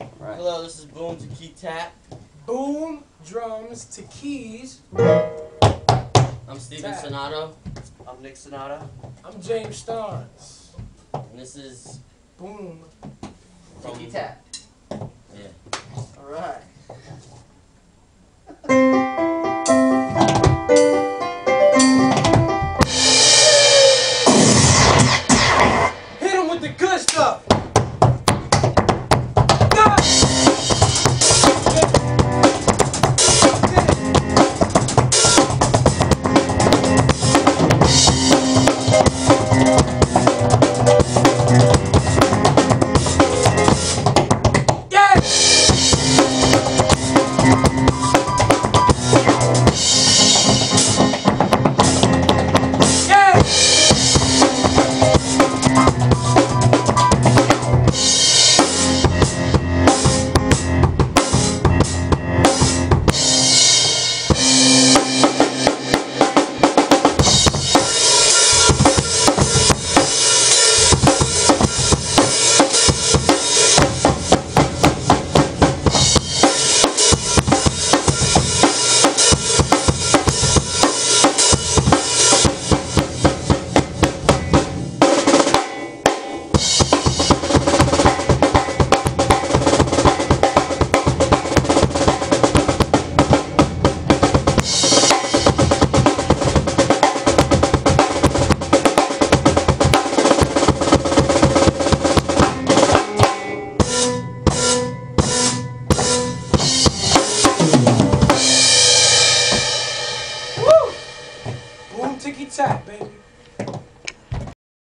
Right. Hello, this is Boom to Key Tap. Boom, drums to keys. I'm Stephen Tap. Sainato, I'm Nick Sainato. I'm James Starnes. and this is Boom. from Tiki Tap. Yeah. Alright. ticky tack, baby.